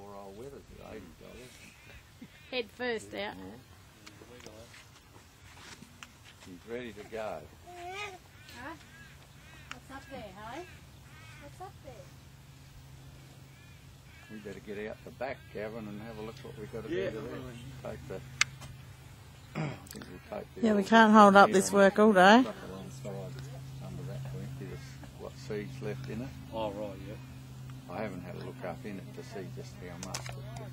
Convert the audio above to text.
poor old withers at eighty dollars. Mm. Head first out. Mm-hmm. He's ready to go. Huh? What's up there, hey? What's up there? We better get out the back, Gavin, and have a look what we've got to Yeah. do to this. Take the. I think we'll take the Yeah, we can't hold up this work all day. alongside under that to empty this, what seeds left in it. Oh, right, yeah. I haven't had a look up in it to see just how much.